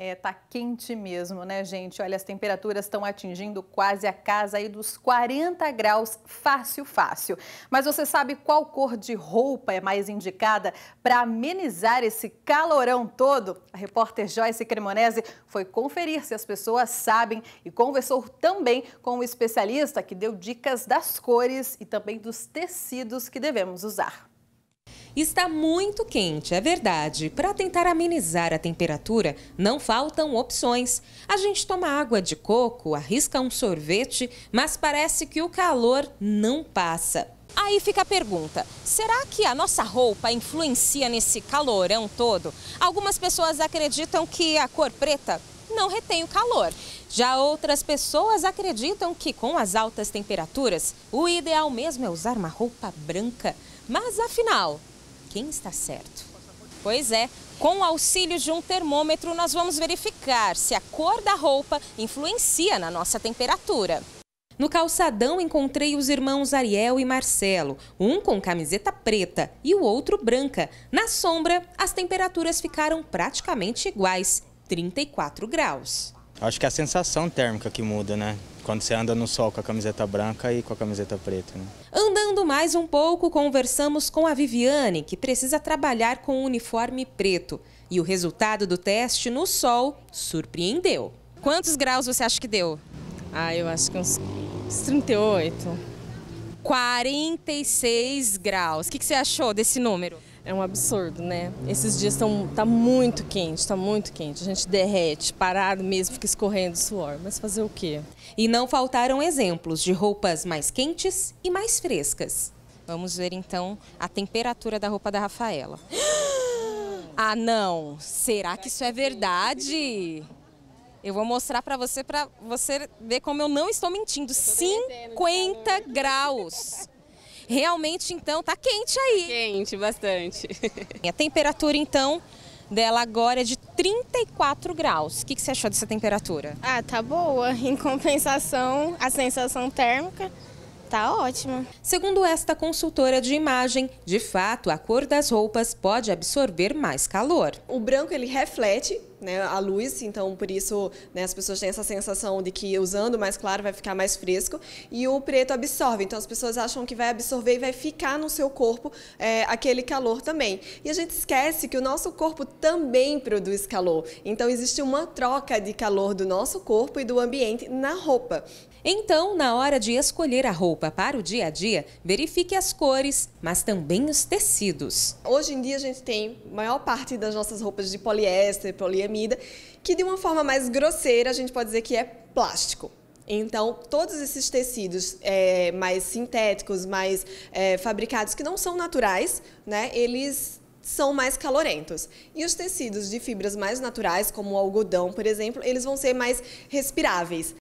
É, tá quente mesmo, né, gente? Olha, as temperaturas estão atingindo quase a casa aí dos 40 graus, fácil, fácil. Mas você sabe qual cor de roupa é mais indicada para amenizar esse calorão todo? A repórter Joyce Cremonese foi conferir se as pessoas sabem e conversou também com o um especialista que deu dicas das cores e também dos tecidos que devemos usar. Está muito quente, é verdade. Para tentar amenizar a temperatura, não faltam opções. A gente toma água de coco, arrisca um sorvete, mas parece que o calor não passa. Aí fica a pergunta: será que a nossa roupa influencia nesse calorão todo? Algumas pessoas acreditam que a cor preta não retém o calor. Já outras pessoas acreditam que com as altas temperaturas, o ideal mesmo é usar uma roupa branca. Mas afinal, quem está certo? Pois é, com o auxílio de um termômetro, nós vamos verificar se a cor da roupa influencia na nossa temperatura. No calçadão encontrei os irmãos Ariel e Marcelo, um com camiseta preta e o outro branca. Na sombra, as temperaturas ficaram praticamente iguais, 34 graus. Acho que é a sensação térmica que muda, né? Quando você anda no sol com a camiseta branca e com a camiseta preta. Né? Andando mais um pouco, conversamos com a Viviane, que precisa trabalhar com o uniforme preto. E o resultado do teste no sol surpreendeu. Quantos graus você acha que deu? Ah, eu acho que uns 38. 46 graus. O que, que você achou desse número? é um absurdo, né? Esses dias estão tá muito quente, está muito quente. A gente derrete, parado mesmo, fica escorrendo suor. Mas fazer o quê? E não faltaram exemplos de roupas mais quentes e mais frescas. Vamos ver então a temperatura da roupa da Rafaela. Ah, não! Será que isso é verdade? Eu vou mostrar para você para você ver como eu não estou mentindo. 50 graus. Realmente, então, tá quente aí. Quente, bastante. A temperatura, então, dela agora é de 34 graus. O que, que você achou dessa temperatura? Ah, tá boa. Em compensação, a sensação térmica Tá ótima. Segundo esta consultora de imagem, de fato, a cor das roupas pode absorver mais calor. O branco ele reflete né, a luz, então por isso né, as pessoas têm essa sensação de que usando mais claro vai ficar mais fresco. E o preto absorve, então as pessoas acham que vai absorver e vai ficar no seu corpo é, aquele calor também. E a gente esquece que o nosso corpo também produz calor. Então existe uma troca de calor do nosso corpo e do ambiente na roupa. Então, na hora de escolher a roupa para o dia a dia, verifique as cores, mas também os tecidos. Hoje em dia a gente tem maior parte das nossas roupas de poliéster, poliamida, que de uma forma mais grosseira a gente pode dizer que é plástico. Então, todos esses tecidos é, mais sintéticos, mais é, fabricados, que não são naturais, né, eles são mais calorentos. E os tecidos de fibras mais naturais, como o algodão, por exemplo, eles vão ser mais respiráveis.